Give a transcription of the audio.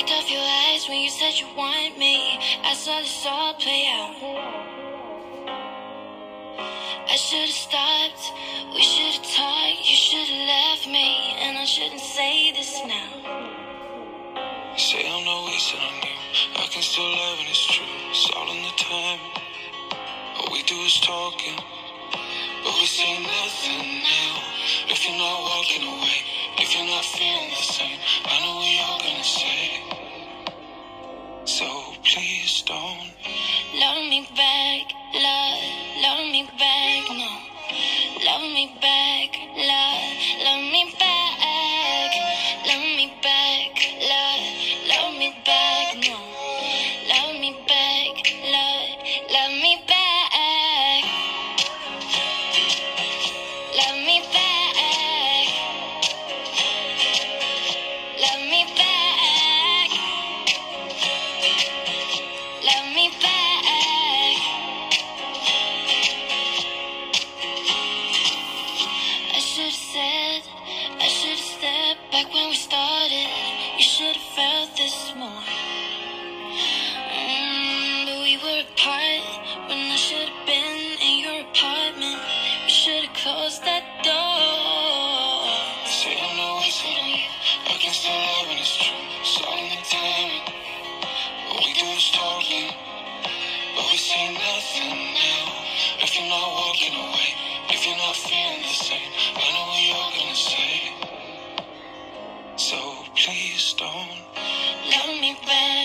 off your eyes when you said you want me. I saw this all play out. I should have stopped. We should have talked. You should have left me. And I shouldn't say this now. Say I'm not wasting on you. I can still love and it's true. It's all in the time. All we do is talking. But we say nothing now. If you're not walking away, if you're not feeling back, Please don't love me back.